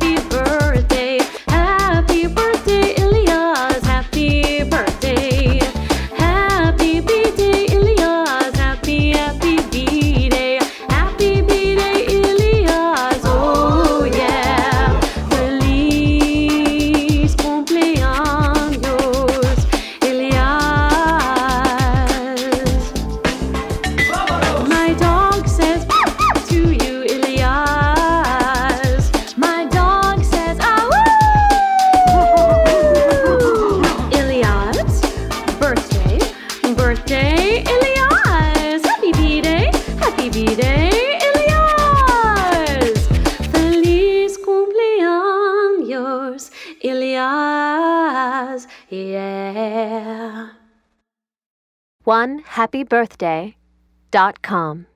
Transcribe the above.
happy. José Feliz cumpleaños, Yeah. One happy birthday dot com.